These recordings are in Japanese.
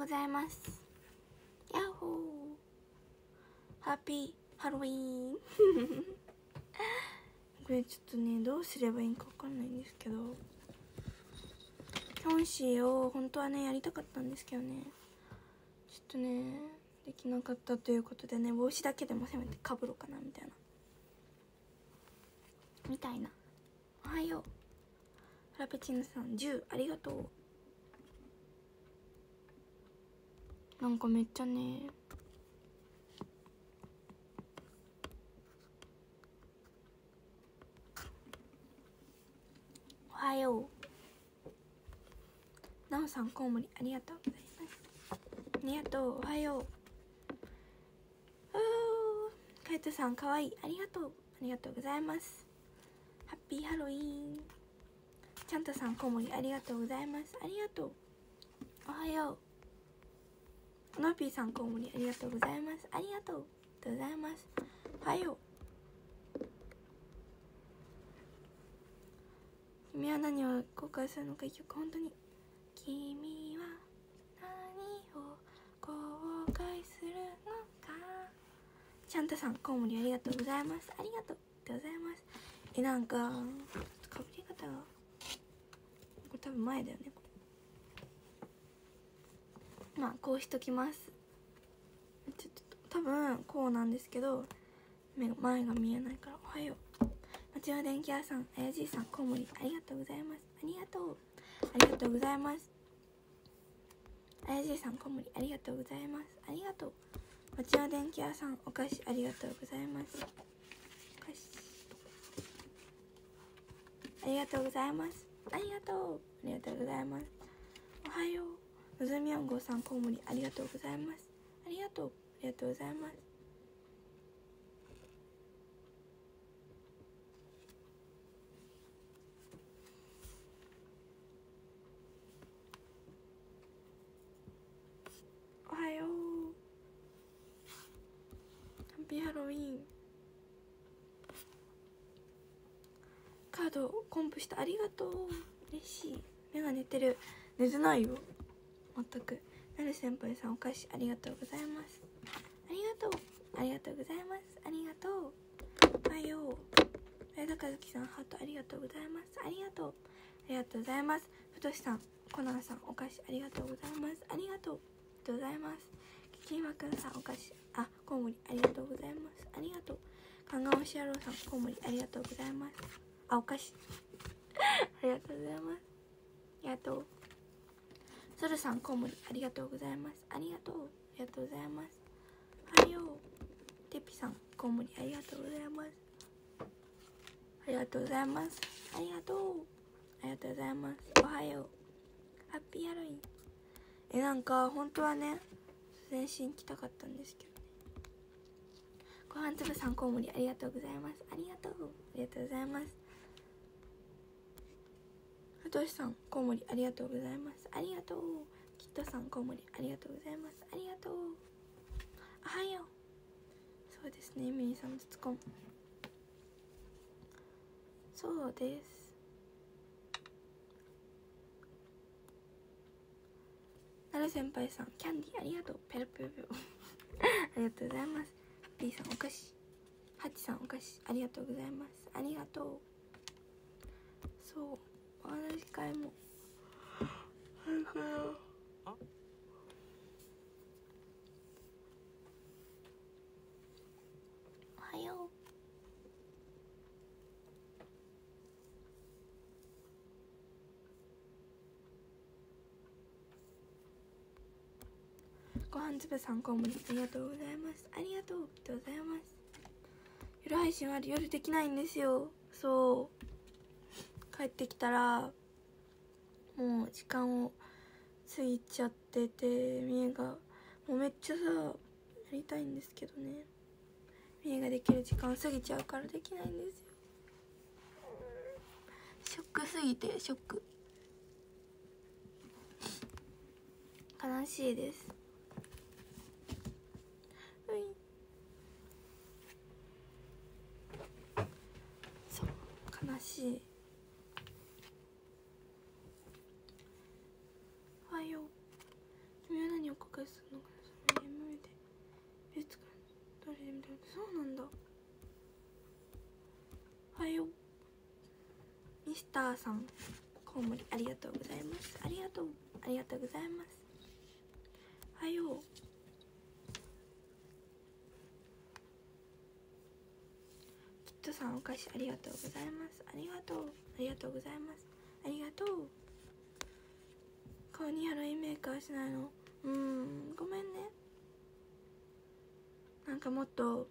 ございます。ヤッホー。ハッピー。ハロウィーン。これちょっとねどうすればいいか分かんないんですけど。キョンシーを本当はねやりたかったんですけどね。ちょっとねできなかったということでね帽子だけでもせめてかぶろうかなみたいな。みたいな。おはよう。フラペチーノさん10ありがとう。なんかめっちゃねおはよう。なおさんコウモリありがとう。ございますありがとう。おはよう。うカイトさんかわいい。ありがとう。ありがとうございます。Happy Halloween。ちゃんとさんコウモリありがとうございます。ありがとう。おはよう。ノーピーさんコウモリありがとうございます。ありがとうございます。はよ君は何を後悔するのか一曲本当に。君は何を後悔するのか。ちゃんとさんコウモリありがとうございます。ありがとうございます。えなんかかぶり方がこれ多分前だよね。まあこうしときます。ちょっと多分こうなんですけど目が前が見えないから。おはよう。町の電気屋さんあやじいさんコウモリありがとうございます。ありがとう。ありがとうございます。あやじいさんコウモリありがとうございます。ありがとう。町の電気屋さんお菓子ありがとうございます。お菓子ありがとうございます。ありがとう。ありがとうございます。おはよう。のぞみ4号さんコウモリありがとうございます。ありがとうありがとうございます。おはよう。ハッピーハロウィーン。カードコンプした。ありがとう。嬉しい。目が寝てる。寝てないよ。全くなる先輩さんお菓子ありがとうございます。ありがとう。ありがとうございます。ありがとう。おはよう上田和樹さんハートありがとうございます。ありがとう。ありがとうございます。ふとしさんコナンさんお菓子ありがとうございます。ありがとうありがとうございます。キキマくんさんお菓子。あコウモリありがとうございます。ありがとう。カンガオシアローさんコウモリありがとうございます。あお菓子。ありがとうございます。ありがとう。ソルさんコウモリありがとうございます。ありがとう。ありがとうございます。おはよう。テピさんコウモリありがとうございます。ありがとう。ございますありがとう。ありがとうございます。おはよう。ハッピーハロウィン。えなんか本当はね全身来たかったんですけどね。ご飯粒さんコウモリありがとうございます。ありがとう。ありがとうございます。ふとしさんコウモリありがとうございます。ありがとう。きっとさんコウモリありがとうございます。ありがとう。おはよ。うそうですね。ミニさんのツコンそうです。なる先輩さんキャンディーありがとう。ペロペロペロ。ありがとうございます。B さんお菓子。ハチさんお菓子。ありがとうございます。ありがとう。そう。お話し会もあるからおはよう。ご飯粒さんコウモリありがとうございます。ありがとうございます。夜配信ある夜できないんですよ。そう。帰ってきたらもう時間を過ぎちゃっててみえがもうめっちゃさやりたいんですけどね。みえができる時間過ぎちゃうからできないんですよ。ショックすぎてショック。悲しいです。うい。そう悲しいおはよう君は何を後そうなんだおはようミスターさんコウモリありがとうございます。ありがとうありがとうございます。おはよう。キットさんお菓子ありがとうございます。ありがとう。ありがとうございます。ありがとう。顔にハロウィンメーカーしないの？うんごめんね。なんかもっと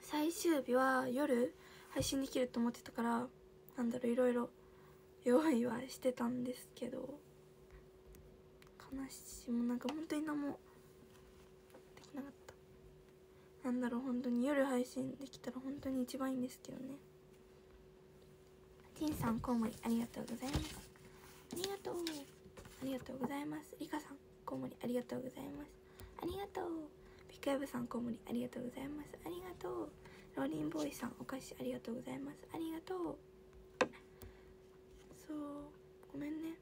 最終日は夜配信できると思ってたからなんだろういろいろ用意はしてたんですけど悲しいもうなんか本当に何もできなかった。なんだろう本当に夜配信できたら本当に一番いいんですけどね。ティンさんコウモリありがとうございます。ありがとう。ありがとうございます。リカさんコウモリありがとうございます。ありがとう。ピックエブさんコウモリありがとうございます。ありがとう。ローリンボーイさんお菓子ありがとうございます。ありがとう。そう。ごめんね。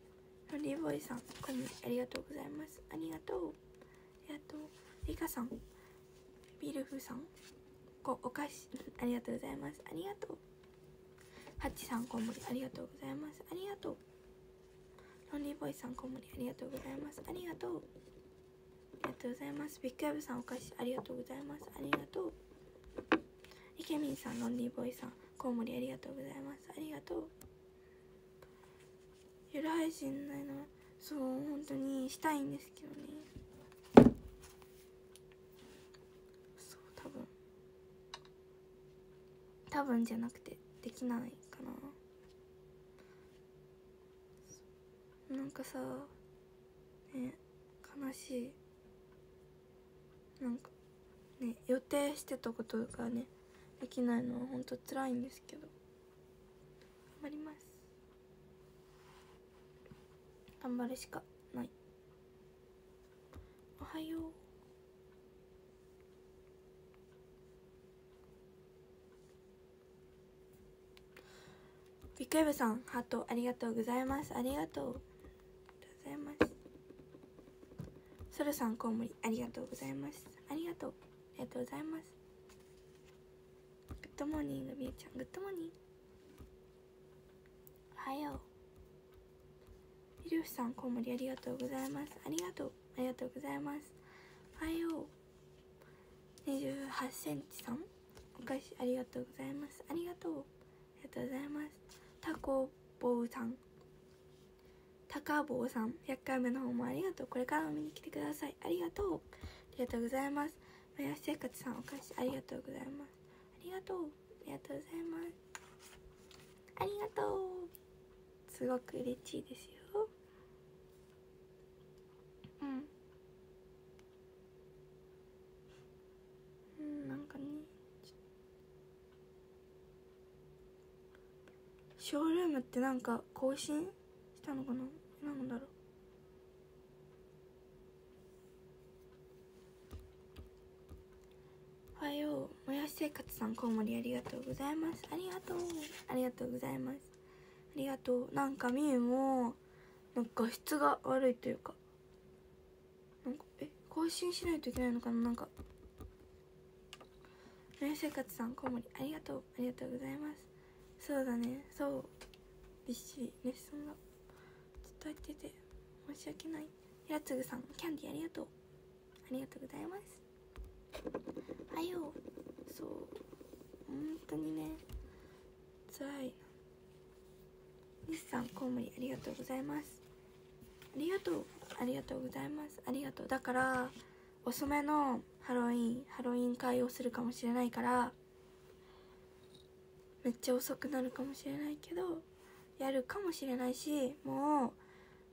ロリンボーイさんコウモリありがとうございます。ありがとう。ありがとうリカさんビルフさんこお菓子ありがとうございます。ありがとう。ハッチさんコウモリありがとうございます。ありがとう。ロンリーボーイさんコウモリありがとうございます。ありがとう。ありがとうございます。ビッグエブさんお菓子ありがとうございます。ありがとう。イケミンさんロンリーボーイさんコウモリありがとうございます。ありがとう。夜配信ないのそう本当にしたいんですけどね。そう多分。多分じゃなくてできないかな。なんかさね悲しい。なんかね予定してたことがねできないのはほんと辛いんですけど。頑張ります。頑張るしかない。おはよう。ビッグエブさんハートありがとうございます。ありがとうございます。ソルさんコウモリありがとうございます。ありがとう。ありがとうございます。 Good morning みゆちゃん good morning。おはよう。ミルフさんコウモリありがとうございます。ありがとう。ありがとうございます。おはよう28センチさん？お菓子ありがとうございます。ありがとう。ありがとうございます。タコボウさん。タカボウさん。100回目の方もありがとう。これからも見に来てください。ありがとう。ありがとうございます。マヤ生活さんお菓子ありがとうございます。ありがとう。ありがとうございます。ありがとう。すごく嬉しいですよ。うん。うんなんかねショールームってなんか更新したのかな？なんだろう？おはよう。もやし生活さんコウモリありがとうございます。ありがとう。ありがとうございます。ありがとう。なんかみゆもなんか質が悪いというか。なんかえ更新しないといけないのかな？なんかもやし生活さんコウモリありがとうありがとうございます。そうだね。そうびっしりレッスンがずっとやってて申し訳ない。やつぐさんキャンディーありがとう。ありがとうございます。あよそう。本当にね辛い。西さんコウモリありがとうございます。ありがとう。ありがとうございます。ありがとう。だから遅めのハロウィンハロウィン会をするかもしれないからめっちゃ遅くなるかもしれないけどやるかもしれないしもう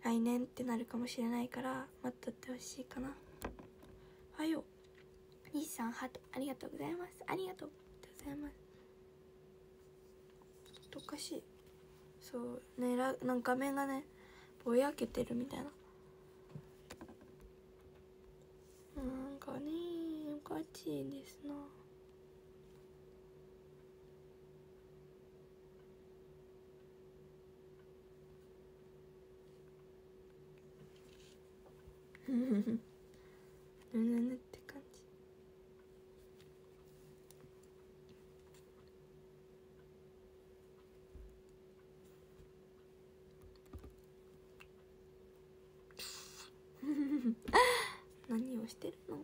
来年ってなるかもしれないから待っとってほしいかな。はよ。西さんハート。ありがとうございます。ありがとうございます。ちょっとおかしい。そうねらなんか画面がねぼやけてるみたいな。なんかねおかしいですな。フフフぬぬぬって感じしてるの。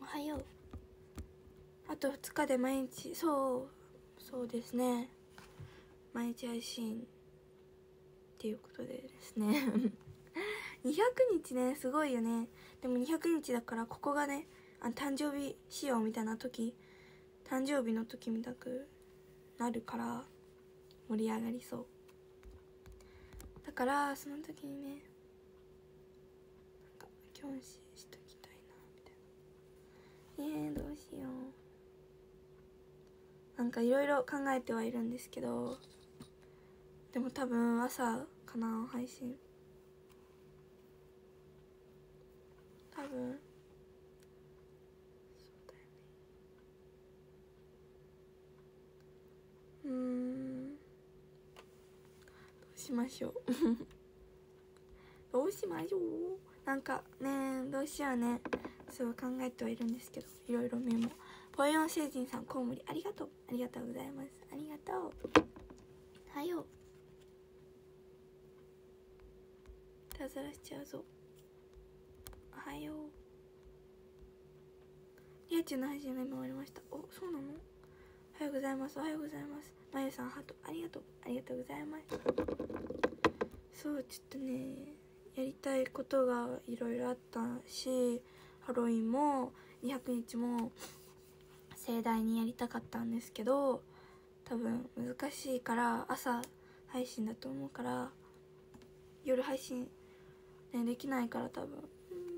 おはよう。あと2日で毎日そうそうですね。毎日配信。っていうことでですね。200日ねすごいよね。でも200日だからここがねあ誕生日仕様みたいな時誕生日の時みたくなるから盛り上がりそう。だからその時にねなんかキョンシーしときたいなみたいなえー、どうしようなんかいろいろ考えてはいるんですけどでも多分朝かな配信。多分。そうだよね。うん。どうしましょう。どうしましょう。なんかねどうしようね。そう考えてはいるんですけどいろいろメモ。ポヨン星人さんコウモリありがとう。ありがとうございます。ありがとう。はよいたずらしちゃうぞ。おはよう。リアチュの配信が今終わりました。おそうなの？おはようございます。おはようございます。まゆさんハート。ありがとう。ありがとうございます。そうちょっとねやりたいことがいろいろあったしハロウィンも200日も盛大にやりたかったんですけど多分難しいから朝配信だと思うから夜配信、ね、できないから多分うん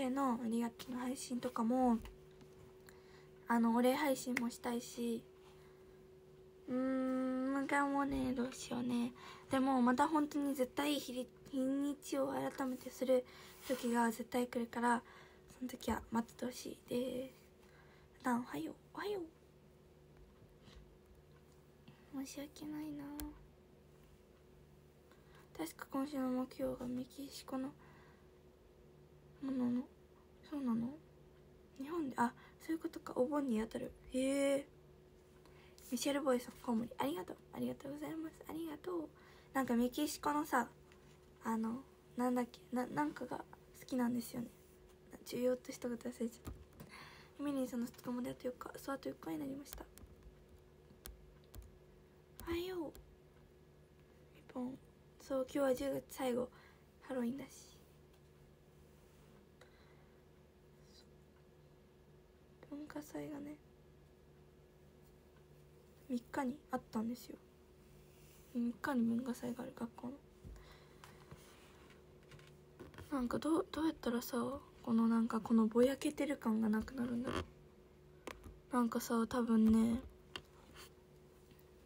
達成のありがとうの配信とかもあのお礼配信もしたいしうーんなんかもうねどうしようね。でもまた本当に絶対日に日にちを改めてする時が絶対来るからその時は待っててほしいです。普段おはよう。おはよう。申し訳ないな。確か今週の目標がメキシコのもの？のそうなの？日本で？あそういうことか。お盆に当たる。へえ。ミシェル・ボイさんコウモリ。ありがとう。ありがとうございます。ありがとう。なんかメキシコのさあのなんだっけ？ななんかが好きなんですよね。重要としたこと忘れちゃった。ミニーさんの2日まであと4日。そうあと4日になりました。おはよう。ピポンそう今日は10月最後。ハロウィンだし。文化祭がね3日にあったんですよ。3日に文化祭がある学校の。なんかどうどうやったらさこのなんかこのぼやけてる感がなくなるんだろう。なんかさ多分ね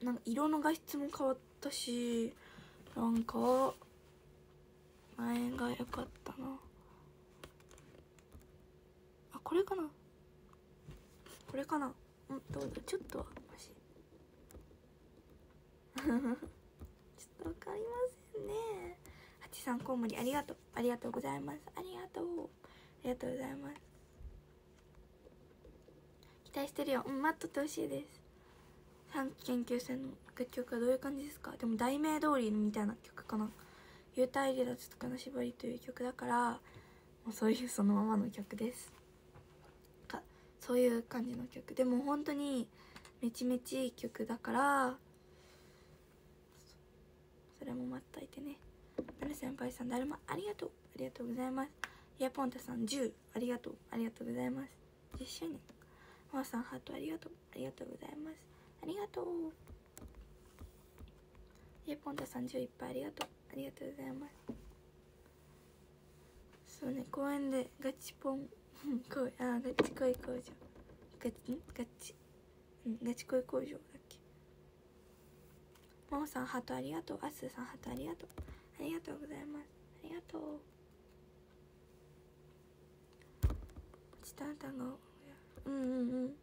なんか色の画質も変わったしなんか前が良かったな。あこれかな。これかな？うんどう？だちょっとはマシ ちょっとわかりませんね。ハチさんコウモリありがとう。ありがとうございます。ありがとう。ありがとうございます。期待してるよ。うん待っとってほしいです。短期研究生の楽曲はどういう感じですか？でも題名通りみたいな曲かな「幽体離脱とかの縛り」という曲だからもうそういうそのままの曲です。そういう感じの曲。でも本当にめちめちいい曲だからそれも待っといてね。なる先輩さんだるまありがとう。ありがとうございます。イヤポンタさん10ありがとう。ありがとうございます。10周年マーさんハートありがとう。ありがとうございます。ありがとう。イヤポンタさん10いっぱいありがとう。ありがとうございます。そうね公園でガチポンこうあガチ恋工場。ガチん？ガチ。うんガチ恋工場だっけ。真央さんハートありがとう。アスさんハートありがとう。ありがとうございます。ありがとう。チタンタンがうんうんうん。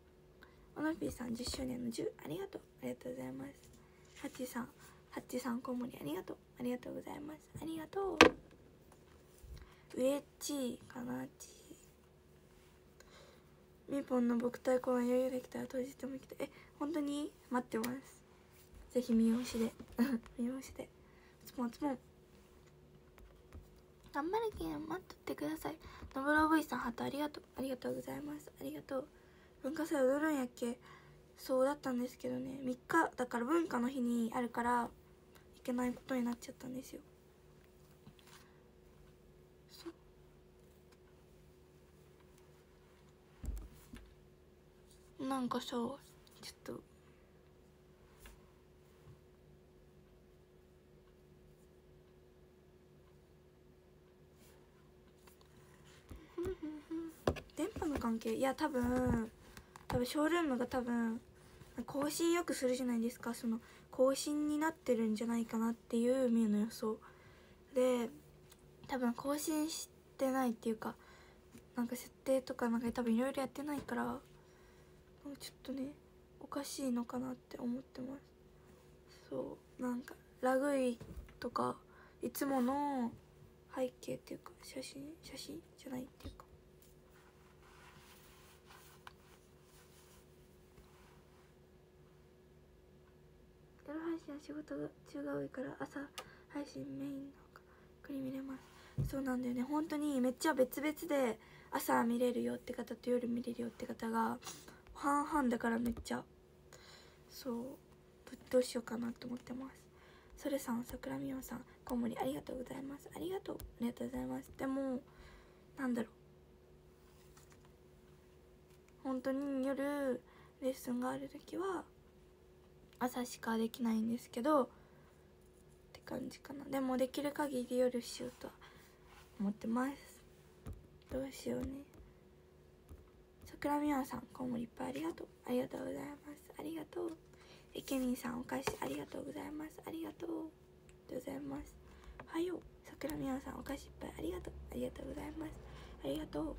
オノピーさん10周年の10ありがとう。ありがとうございます。ハッチさんハッチさんコウモリありがとう。ありがとうございます。ありがとう。ウエッチかなちみぽんの僕対抗は余裕できたら当日も来てえ本当に？待ってます。ぜひ見押しで。見押しで。つもつも頑張るけん待っとってください。ノブロブイさんハートありがとう。ありがとうございます。ありがとう。文化祭踊るんやっけ？そうだったんですけどね。3日だから文化の日にあるからいけないことになっちゃったんですよ。なんかさちょっと。電波の関係？いや多分多分ショールームが多分更新よくするじゃないですか。その更新になってるんじゃないかなっていうみの予想。で多分更新してないっていうかなんか設定とかなんか多分いろいろやってないからちょっとねおかしいのかなって思ってます。そうなんかラグイとかいつもの背景っていうか写真写真じゃないっていうか。夜配信は仕事が中が多いから朝配信メインのくり見れます。そうなんだよね。本当にめっちゃ別々で朝見れるよって方と夜見れるよって方が半々だからめっちゃ。そう。どうしようかなと思ってます。それさん桜みおさんコウモリありがとうございます。ありがとう。ありがとうございます。でもなんだろう。本当に夜レッスンがある時は朝しかできないんですけどって感じかな。でもできる限り夜しようとは思ってます。どうしようね。桜みわさんコウモリいっぱいありがとう。ありがとうございます。ありがとう。えけみんさんお菓子ありがとうございます。ありがとう。ございます。はよう。桜みわさんお菓子いっぱい。ありがとう。ありがとうございます。ありがとう。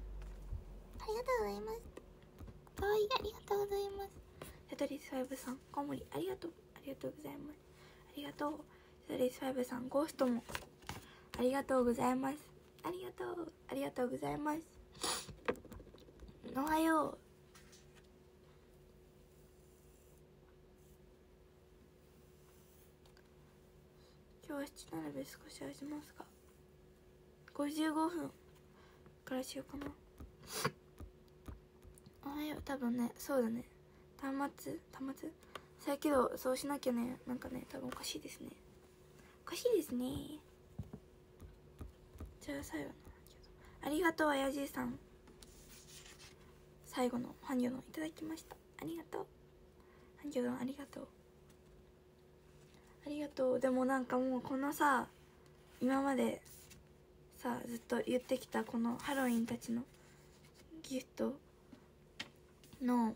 ありがとうございます。かわい。いありがとうございます。テトリス5さんコウモリありがとう。ありがとうございます。ありがとう。テトリス5さんゴーストも。ありがとうございます。ありがとう。ありがとうございますおはよう。今日は七並べ少し味ますが55分。からしようかな。おはよう。多分ねそうだね。端末？端末？さやけどそうしなきゃね。なんかね多分おかしいですね。おかしいですね。じゃあ最後のありがとうあやじいさん。最後のハンギョドンいただきました。ありがとう。ハンギョドンありがとう。ありがとう。でもなんかもうこのさ今までさずっと言ってきたこのハロウィンたちのギフトの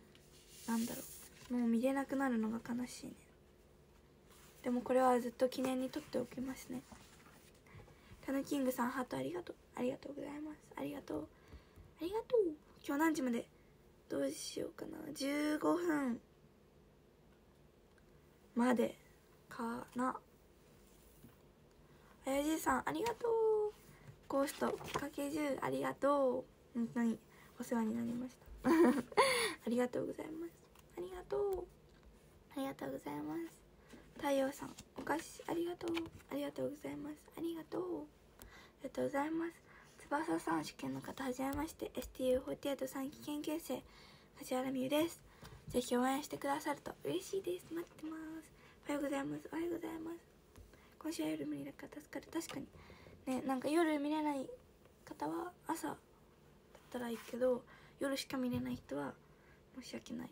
なんだろう。もう見れなくなるのが悲しいね。でもこれはずっと記念にとっておきますね。タヌキングさんハートありがとう。ありがとうございます。ありがとう。ありがとう。今日何時まで？どうしようかな。15分。までかな。あやじいさんありがとう。ゴーストかけ10ありがとう。本当にお世話になりました。ありがとうございます。ありがとうありがとうございます。太陽さんお菓子ありがとう。ありがとうございます。ありがとう。ありがとうございます。翼さん試験の方はじめまして。STU48 3期研究生梶原美優です。ぜひ応援してくださると嬉しいです。待ってます。おはようございます。おはようございます。今週は夜見れるか助かる。確かに。ねなんか夜見れない方は朝だったらいいけど夜しか見れない人は申し訳な い。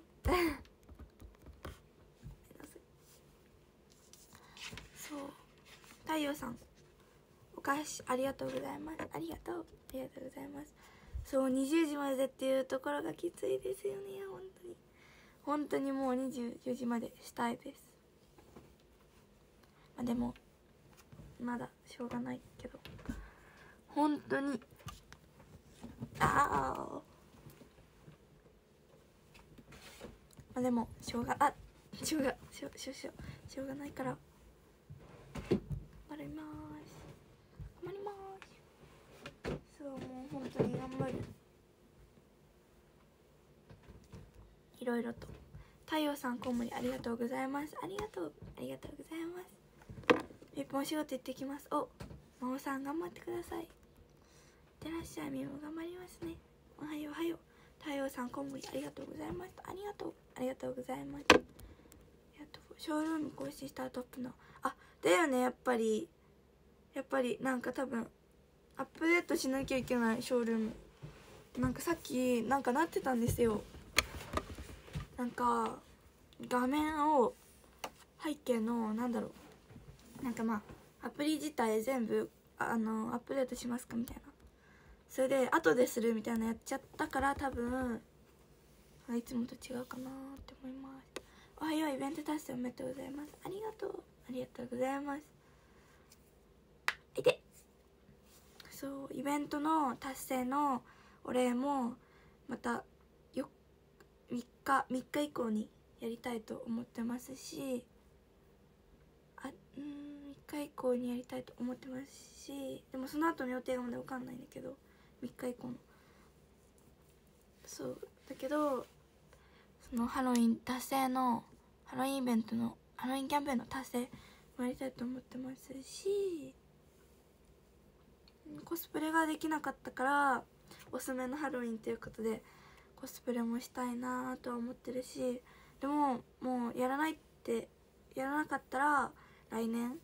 そう。太陽さん。菓子ありがとうございます。ありがとう。ありがとうございます。そう20時までっていうところがきついですよね本当に。本当にもう24時までしたいです。まあでもまだしょうがないけど。本当に。ああまあでもしょうがあしょうがしょしょしょしょうがないから。頑張ります頑張りますそうもう本当に頑張るいろいろと。太陽さんコウモリありがとうございます。ありがとう。ありがとうございます。一本仕事行ってきます。お真央さん頑張ってください。いってらっしゃい。みも頑張りますね。おはようおはよう。太陽さんコウモリありがとうございます。ありがとう。ありがとうございます。ありがとうショールーム更新したトップの。あだよねやっぱり。やっぱりなんか多分アップデートしなきゃいけないショールーム。なんかさっきなんかなってたんですよ。なんか画面を背景のなんだろう。なんかまあアプリ自体全部あのアップデートしますかみたいな。それで後でするみたいなやっちゃったから多分いつもと違うかなって思います。おはようイベント達成おめでとうございます。ありがとう。ありがとうございます。いて。そうイベントの達成のお礼もまたよ3日3日以降にやりたいと思ってますしあうん3日以降にやりたいと思ってますしでもその後の予定がまだ分かんないんだけど3日以降の。そうだけどそのハロウィン達成のハロウィンイベントのハロウィンキャンペーンの達成もやりたいと思ってますしコスプレができなかったからおすすめのハロウィンということでコスプレもしたいなとは思ってるしでももうやらないってやらなかったら来年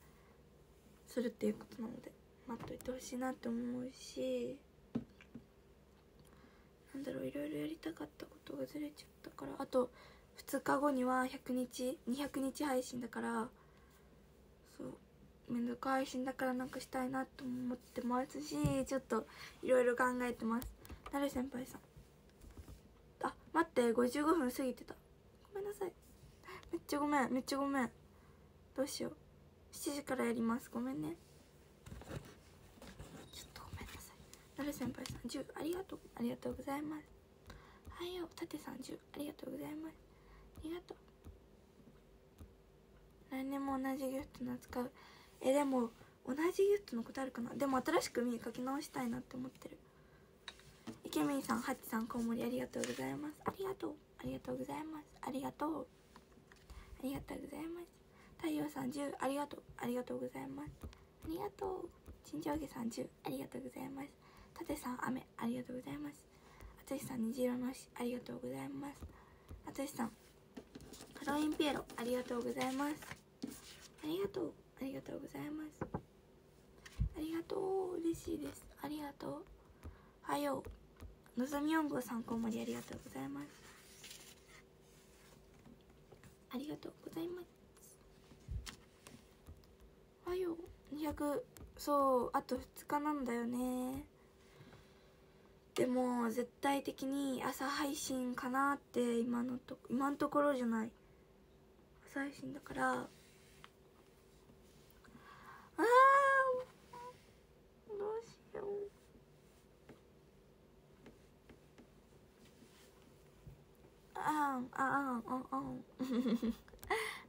するっていうことなので待っといてほしいなって思うしなんだろういろいろやりたかったことがずれちゃったからあと2日後には100日200日配信だからそうめんどく配信だからなんかしたいなと思ってますしちょっといろいろ考えてます。なる先輩さん。あ待って55分過ぎてた。ごめんなさい。めっちゃごめんめっちゃごめん。どうしよう。7時からやります。ごめんね。ちょっとごめんなさい。なる先輩さん10ありがとう。ありがとうございます。はいよ。たてさん10ありがとうございます。ありがとう。来年も同じギフトの扱う。えでも同じギフトのことあるかな？でも新しく見書き直したいなって思ってる。イケメンさんハッチさんコウモリありがとうございます。ありがとう。ありがとうございます。ありがとう。ありがとうございます。太陽さん10ありがとう。ありがとうございます。ありがとう。新上下さん10ありがとうございます。たてさん雨。ありがとうございます。あつしさん虹色のしありがとうございます。あつしさんハロウィンピエロ。ありがとうございます。ありがとう。ありがとうございます。ありがとう。嬉しいです。ありがとう。はよう。のぞみ4号さんこんまりありがとうございます。ありがとうございます。はよう。200そうあと2日なんだよね。でも絶対的に朝配信かなって今のと今のところじゃない。朝配信だからあーどうしようあんあんあんあん。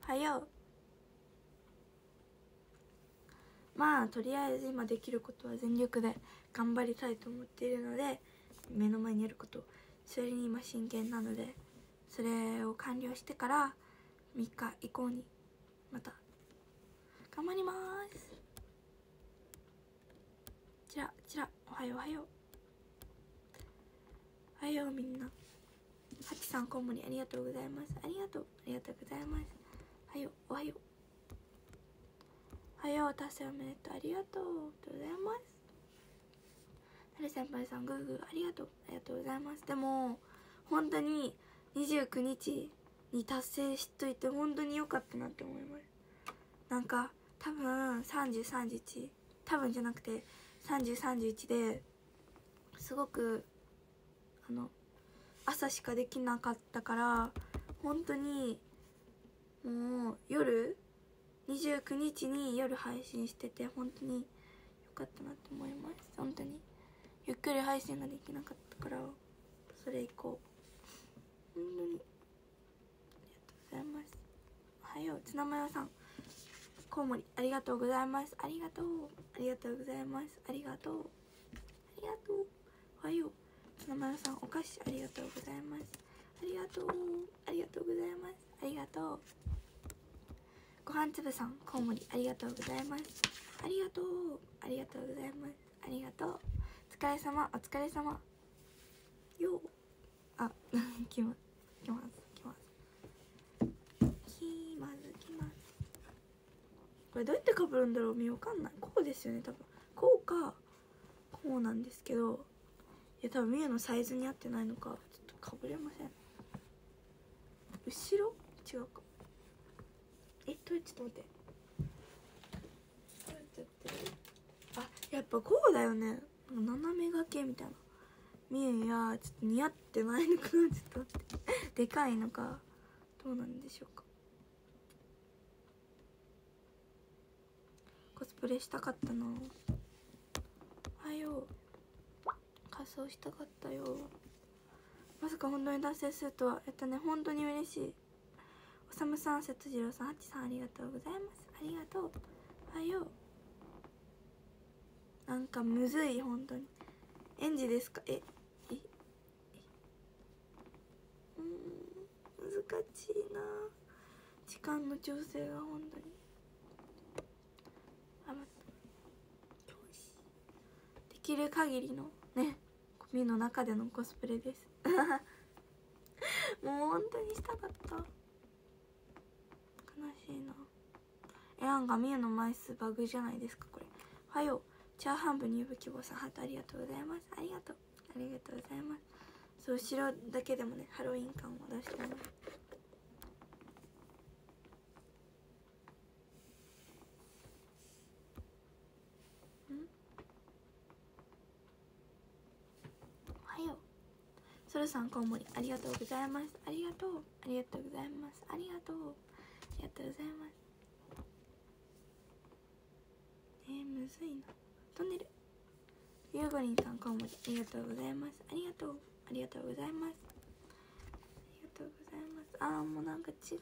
はよう。まあとりあえず今できることは全力で頑張りたいと思っているので目の前にあることそれに今真剣なのでそれを完了してから3日以降にまた頑張ります。ちらちらおはようおはよう。おはようみんな。ハチさんコウモリありがとうございます。ありがとうありがとうございます。はよおはよう。おはよう達成おめでとう。ありがとうございます。なる先輩さんグーグーありがとう。ありがとうございます。でも本当に29日に達成しといて本当に良かったなって思います。なんか多分33日。多分じゃなくて3031ですごくあの朝しかできなかったから本当にもう夜29日に夜配信してて本当に良かったなって思います。本当に。ゆっくり配信ができなかったからそれ以降。本当に。ありがとうございます。おはよう。ツナマヨさん。コウモリありがとうございます。ありがとう。ありがとうございます。ありがとう。ありがとう。おはよう。ツナマヨさんお菓子ありがとうございます。ありがとう。ありがとうございます。ありがとう。ごはんつぶさんコウモリありがとうございます。ありがとう。ありがとうございます。ありがとう。お疲れ様。お疲れ様。よう。あ 来ます。来ます。来ます。来ます。来ますこれどうやってかぶるんだろう。見わかんない。こうですよね多分。こうかこうなんですけど。いや多分ミュのサイズに合ってないのかちょっとかぶれません後ろ？違うかえどうちょっと待ってどうやってあやっぱこうだよね。斜め掛けみたいな。ミュやちょっと似合ってないのかなちょっと待って。でかいのかどうなんでしょうか。コスプレしたかったな。おはよう。仮装したかったよ。まさか本当に達成するとは。えっとね本当に嬉しい。おさむさん、節次郎さん、ハチさんありがとうございます。ありがとう。おはよ。うなんかむずい本当に。園児ですか？えええうん難しいな。時間の調整が本当に。あ待ったよし。できる限りのね。ミの中でのコスプレです。もう本当にしたかった。悲しいな。えなんかみゆの枚数バグじゃないですかこれ。はよチャーハン部入部希望さんハートありがとうございます。ありがとう。ありがとうございます。そう後ろだけでもねハロウィン感を出してもらうはようソルさんコウモリありがとうございます。ありがとう。ありがとうございます。ありがとう。ありがとうございます。えー、むずいな。トンネルゆうごりんさんコウモリありがとうございます。ありがとう。ありがとうございますありがとうございます。あーもうなんか違う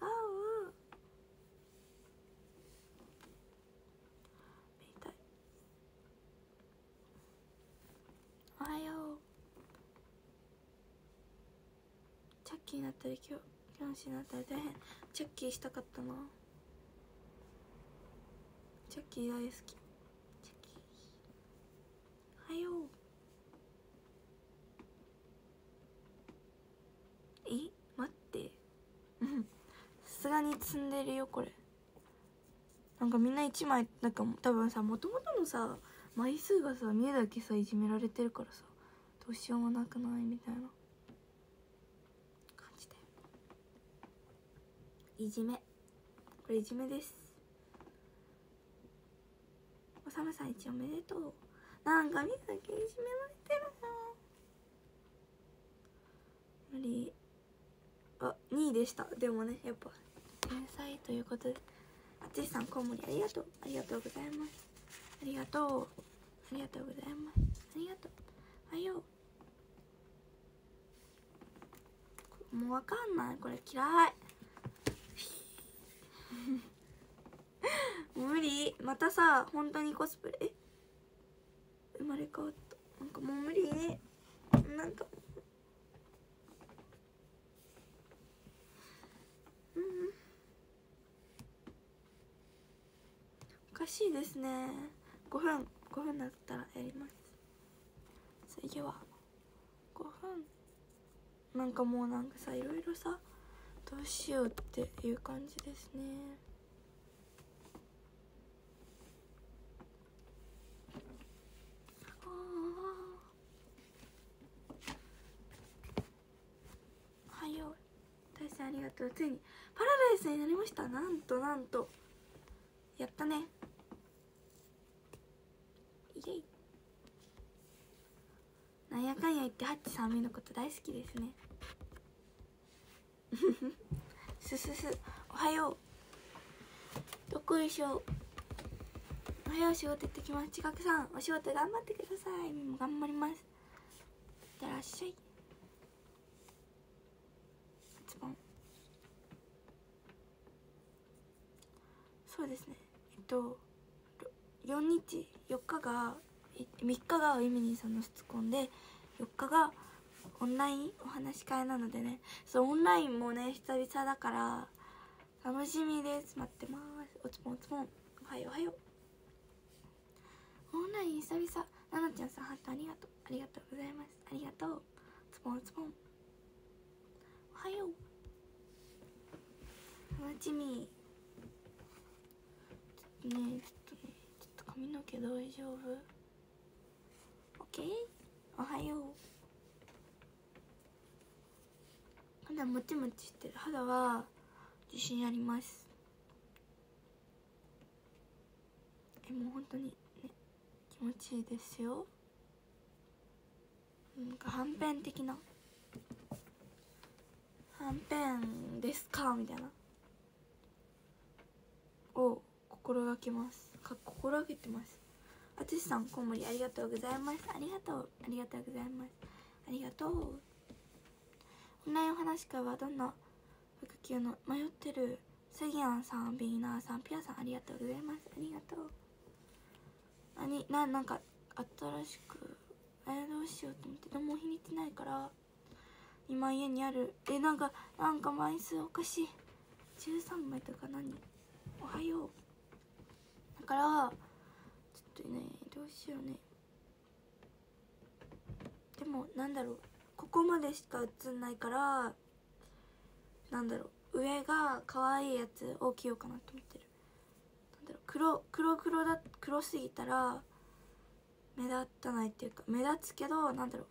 見たいおはようチャッキーになったりキョキョンシーになったり大変チャッキーしたかったな。チャッキー大好き。チャッキー。はよう。え？待って。うんさすがに積んでるよこれ。なんかみんな1枚なんか多分さもともとのさ枚数がさ見えだけさいじめられてるからさどうしようもなくない？みたいな感じでいじめ。これいじめです。おさむさん一おめでとう。なんかみんなだけいじめられてるな無理。あ2位でした。でもねやっぱ天才ということで。淳さんコウモリありがとう。ありがとうございます。ありがとう。ありがとうございます。ありがとう。おはよう。もうわかんない。これ嫌い。無理。またさ本当にコスプレ？生まれ変わった。なんかもう無理。なんか。うん。おかしいですね。5分5分だったらやります。次は5分なんかもうなんかさいろいろさ。どうしようっていう感じですね。おはよ。う大ありがとう。ついにパラダイスになりました。なんとなんと。やったね。イエイ。なんやかんや言ってハッチさんみのこと大好きですね。すすすおはよう。どこいしょ。おはよう仕事行ってきます。近くさん。お仕事頑張ってください。頑張ります。いってらっしゃい。ズボンそうですね。えっと4日4日が3日がイミニーさんの質問で4日がオンラインお話し会なのでね。そうオンラインもね久々だから楽しみです。待ってます。おつぽんおつぽん。おはようおはよう。オンライン久々。ななちゃんさんハートありがとう。ありがとうございます。ありがとう。つぽんつぽん。おはよう。楽しみ。ちょっとねちょっとねちょっと髪の毛大丈夫？オッケー？おはよう。肌もちもちしてる肌は自信あります。えもう本当にね気持ちいいですよ。なんかはんぺん的な。はんぺんですか？みたいな。を心がけます。か心がけてます。あつしさんこんもりありがとうございます。ありがとうありがとうございます。ありがとう。オンラインお話し会はどんな服級の迷ってるセギアンさんビーナーさんピアさんありがとうございます。ありがとう何ななんか新しくえー、どうしようと思ってでも日にちないから。今家にあるえなんかなんか枚数おかしい。13枚とか何？おはよう。だからちょっとねどうしようね。でもなんだろう。ここまでしか映んないからなんだろう上が可愛いやつを着ようかなと思ってる。なんだろう黒黒黒だ黒すぎたら目立たないっていうか目立つけどなんだろう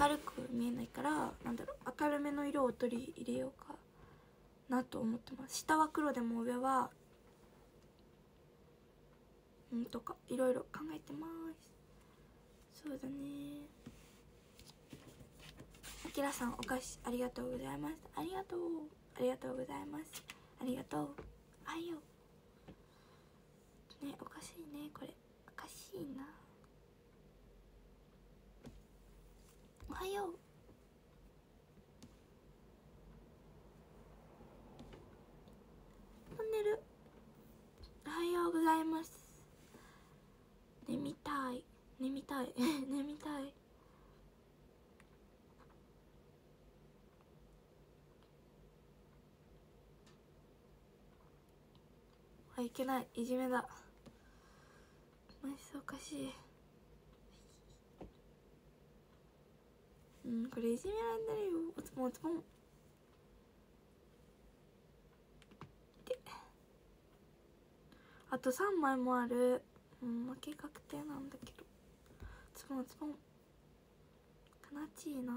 明るく見えないからなんだろう明るめの色を取り入れようかなと思ってます。下は黒でも上はうんとかいろいろ考えてます。そうだね。きらさんお菓子ありがとうございます。ありがとう。ありがとうございます。ありがとう。あいよねおかしいね。これおかしいな。おはよう。トンネル。おはようございます。眠たい。眠たい。眠たい。あいけない。いじめだ。マジおかしい。うんこれいじめられてるよ。おつぽんおつぽん。あと3枚もある。うん負け確定なんだけど。つぼんつぼん。悲しいな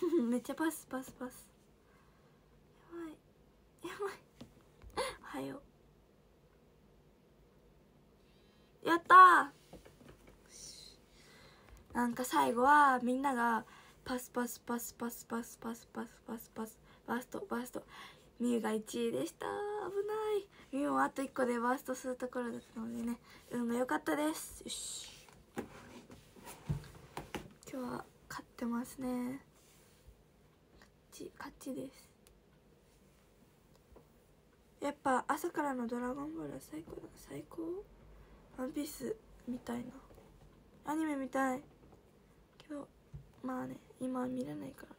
めっちゃパスパスパス。ばい。おはよ。うやったなんか最後はみんながパスパスパスパスパスパスパスパスパスバーストバスト。みゆが1位でした。危ない。みゆもあと1個でバーストするところだったのでね。運が良かったです。よし。今日は勝ってますね。勝ち勝ちです。やっぱ朝からの「ドラゴンボール」は最高。だ最高ワンピースみたいな。アニメみたい。けどまあね今は見れないからね。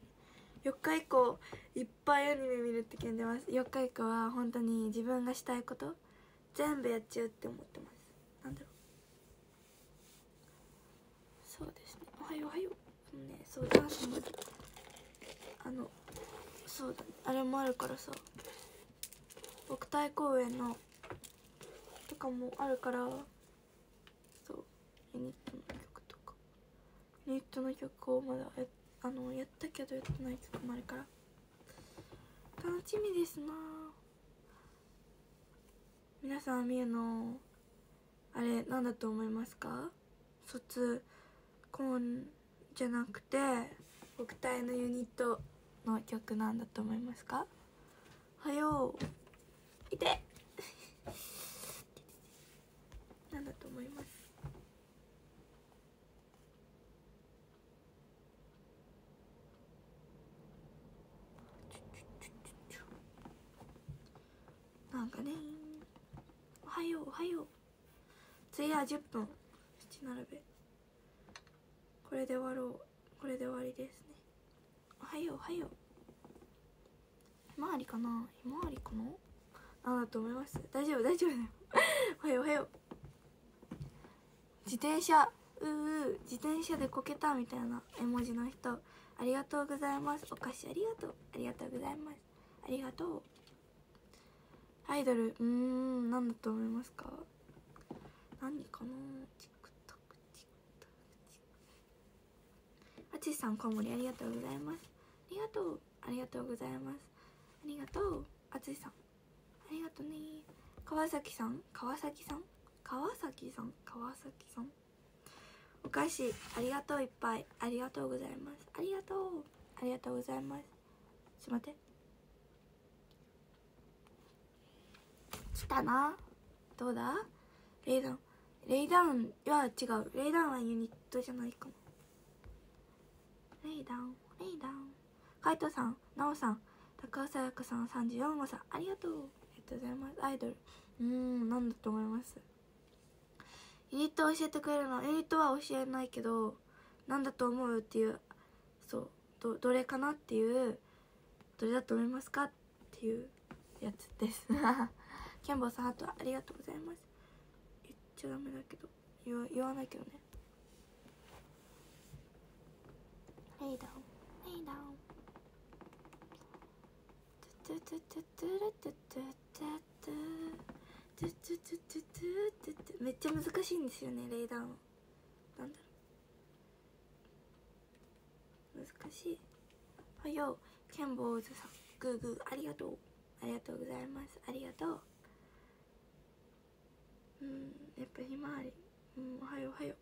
4日以降いっぱいアニメ見るって決めてます。4日以降は本当に自分がしたいこと全部やっちゃうって思ってます。なんだろう。そうですね。おはようおはよう。ねそうダンスもあのそうだね。あれもあるからさ。国体公演のとかもあるからそうユニットの曲とか。ユニットの曲をまだやあのやったけどやってない曲もあるから。楽しみですな。皆さんみゆのあれ何だと思いますか？卒コンじゃなくて僕隊のユニットの曲なんだと思いますか？はよう。い。て なんだと思います。なんかね。おはようおはよう。次は10分七並べ。これで終わろう。これで終わりですね。おはようおはよう。ひまわりかな？ひまわりかな？なんだと思います。大丈夫大丈夫。だよおはようおはよう。自転車。うう自転車でこけたみたいな絵文字の人。ありがとうございます。お菓子ありがとう。ありがとうございます。ありがとう。アイドル。うーん。何だと思いますか？何かな？チクタクチクタクチク。あちさんコウモリありがとうございます。ありがとう。ありがとうございます。ありがとう。あつしさん。ありがとうね。川崎さん？川崎さん？川崎さん？川崎さん？お菓子ありがとういっぱい。ありがとうございます。ありがとう。ありがとうございます。ちょっと待って。来たな。どうだ？レイダウン。レイダウンは違う。レイダウンはユニットじゃないかも。レイダウン。レイダウン。カイトさんナオさん高尾さやかさん34号さんありがとう。とうございます。アイドル。うんなんだと思います。ユニット教えてくれるの。ユニットは教えないけどなんだと思うっていうそうどどれかなっていうどれだと思いますかっていうやつです。ケンボーさんあとありがとうございます。言っちゃダメだけど。言わ言わないけどね。レイダウン。レイダウン。トゥトゥトゥトゥルトゥトゥめっちゃ難しいんですよねレイなんだろう。難しい。はよケンボーズさん。グーグー。ありがとう。ありがとうございます。ありがとう。うんやっぱひまわり。うんおはようおはよう。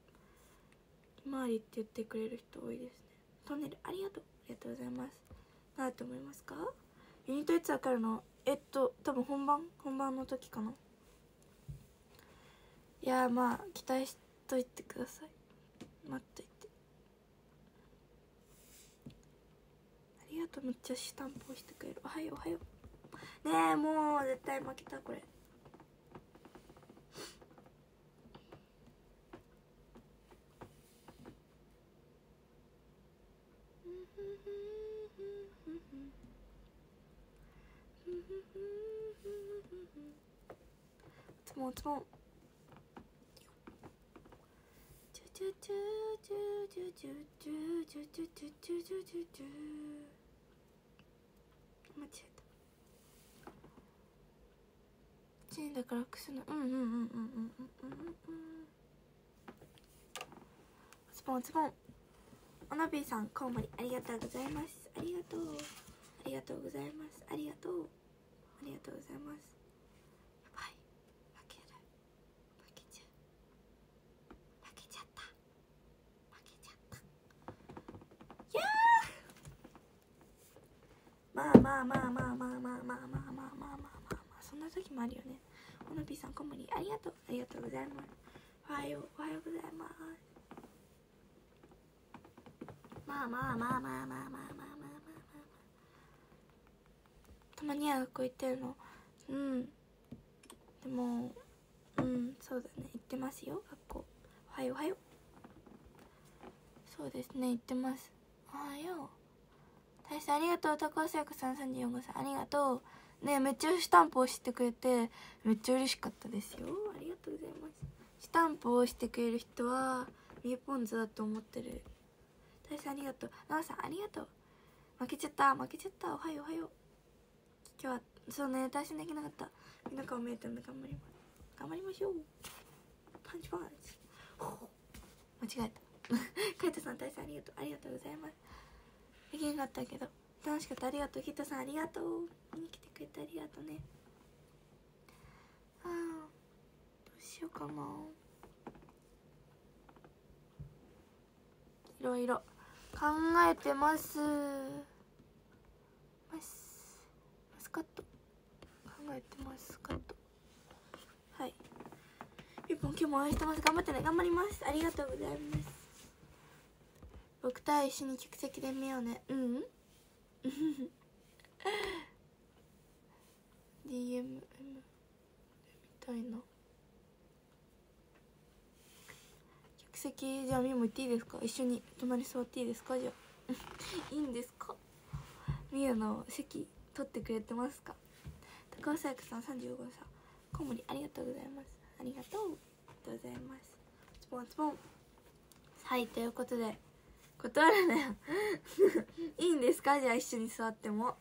ひまわりって言ってくれる人多いですね。トンネルありがとう。ありがとうございます。何だと思いますか？ユニットやつわかるの？えっと多分本番？本番の時かな？いやまあ期待しといてください。待っといて。ありがとうめっちゃスタンプをしてくれる。おはようおはよう。ねえもう絶対負けたこれ。つもつもチュチュチュチュチュチュチュチュチュチュチュチュチュチュチュ間違えたチンだからくすのうんうんうんうんうんうんうんうんスポンスポンおなびさんコウモリありがとうございますありがとうありがとうございますありがとうありがとうございますございます。おはようおはようございます。まあまあまあまあまあまあまあまあまあ。まあたまには学校行ってるの。うん。でもうんそうだね。行ってますよ学校。おはようおはよう。そうですね行ってます。おはよう。大志ありがとう。高橋彩子さん34号さんありがとう。ねめっちゃスタンプ押してくれてめっちゃ嬉しかったですよ。あとうございます。スタンプをしてくれる人はミーポンズだと思ってる。大志ありがとう。なおさんありがとう。負けちゃった。負けちゃった。おはようおはよう。今日はそうね。対戦できなかった。みんな顔見えてるんで頑張ります。頑張りましょう。パンチパンチ。間違えた。カイトさん大戦ありがとう。ありがとうございます。できなかったけど。楽しかった。ありがとう。ヒットさんありがとう。見に来てくれてありがとうね。ああしようかな。いろいろ。考えてます。ます。マスカット。考えてます。カット。はい。ピポン今日も応援してます。頑張ってね。頑張ります。ありがとうございます。僕対一緒に客席で見ようね。うん。DM みたいな客席じゃあみも行っていいですか？一緒に隣座っていいですか？じゃあ。いいんですか？みゆの席取ってくれてますか？高尾紗友さん35歳コウモリありがとうございます。ありがとうございます。スポンスポン。はいということで断るなよ。いいんですか？じゃあ一緒に座っても。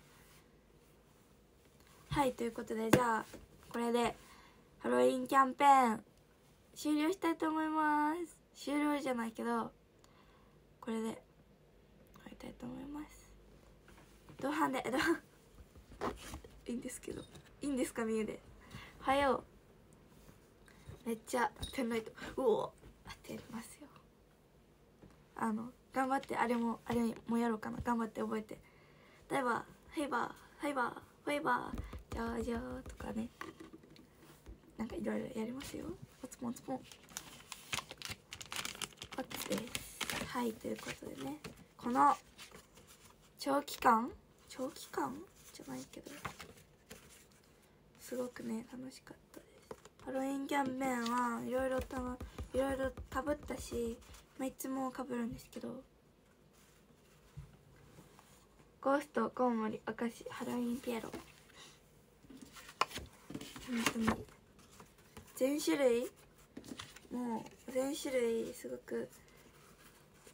はいということでじゃあこれでハロウィンキャンペーン終了したいと思います。終了じゃないけどこれで終わりたいと思います。同伴で同伴 いいんですけど。いいんですかみゆで。おはよう。めっちゃペンライトうお。当てますよ。あの頑張ってあれもあれもやろうかな。頑張って覚えて。例えば「ヘイバーハイバーフェイバージャージャー」とかね。なんかいろいろやりますよ。ポツポンツポン。ポツです。はいということでね。この長期間？長期間？じゃないけど。すごくね楽しかったです。ハロウィンキャンペーンはいろいろたいろいろかぶったし、まあ、いつもかぶるんですけど。ゴーストコウモリ明石ハロウィンピエロ。本当に。全種類もう全種類すごく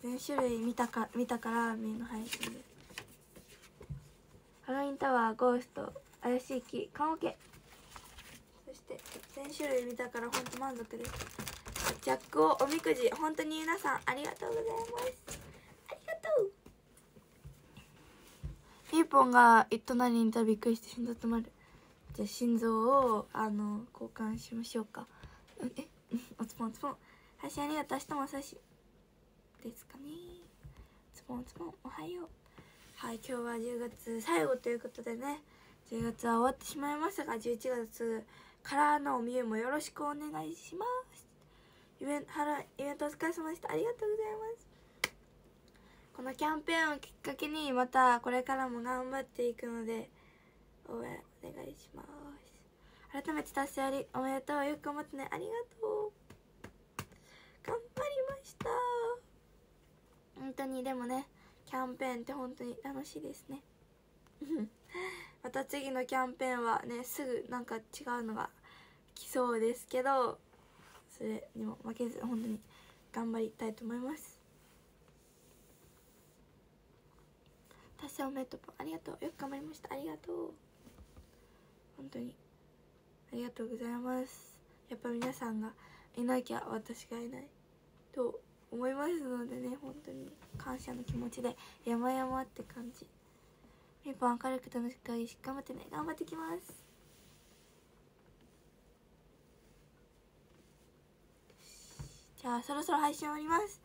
全種類見たか見たからみんな配信で。ハロウィンタワーゴースト怪しい木棺桶そして全種類見たから本当満足です。ジャックをおみくじ本当に皆さんありがとうございます。ありがとう。ピーポンが隣にいたらびっくりして心臓止まる。じゃあ心臓をあの交換しましょうか。え おつぽんつぽん。配信ありがとう明日も朝しですかね。つぽんつぽんおはよう。はい今日は10月最後ということでね。10月は終わってしまいましたが11月からのおみゆもよろしくお願いします。イベントお疲れ様でした。ありがとうございます。このキャンペーンをきっかけにまたこれからも頑張っていくので応援お願いします。改めて達成ありおめでとう。よく頑張ってね。ありがとう。した。本当にでもねキャンペーンって本当に楽しいですね。また次のキャンペーンはねすぐなんか違うのが来そうですけどそれにも負けず本当に頑張りたいと思います。達成おめでとうありがとうよく頑張りました。ありがとう。本当に。ありがとうございます。やっぱ皆さんがいなきゃ私がいない。と思いますのでね本当に感謝の気持ちで山々って感じ。ピンポン明るく楽しく頑張ってね頑張ってきます。じゃあそろそろ配信終わります。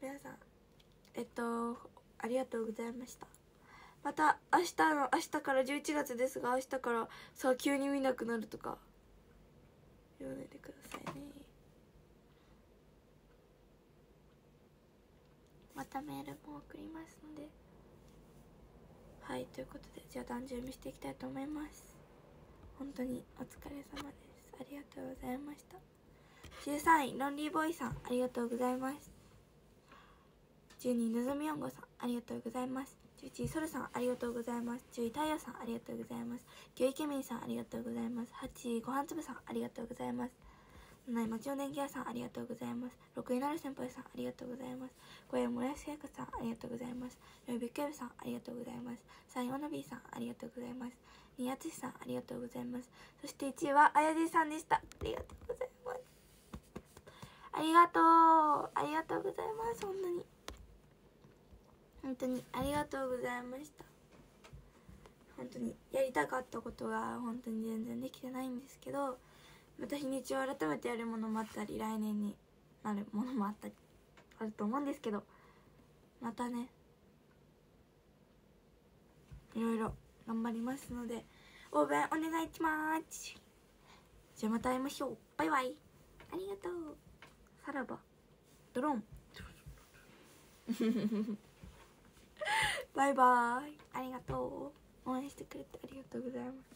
皆さんえっとありがとうございました。また明日の明日から11月ですが明日からさ急に見なくなるとか言わないでくださいねまたメールも送りますので。はいということでじゃあ段準備していきたいと思います。本当にお疲れ様です。ありがとうございました。13位ロンリーボーイさんありがとうございます。12位のぞみ4号さんありがとうございます。11位ソルさんありがとうございます。10位太陽さんありがとうございます。9位イケメンさんありがとうございます。8位ごはんつぶさんありがとうございます。7位町尾電気屋さんありがとうございます。6位なる先輩さんありがとうございます。5位もやしやかさんありがとうございます。4位ビッグエさんありがとうございます。3位オナビーさんありがとうございます。2位あつしさんありがとうございます。そして1位はあやじさんでした。ありがとうございます。ありがとうありがとうございます。本当に。本当にありがとうございました。本当にやりたかったことが本当に全然できてないんですけどまた日にちを改めてやるものもあったり来年になるものもあったりあると思うんですけどまたねいろいろ頑張りますので応援お願いします。じゃあまた会いましょう。バイバイ。ありがとう。さらば。ドローン。バイバイ。ありがとう。応援してくれてありがとうございます。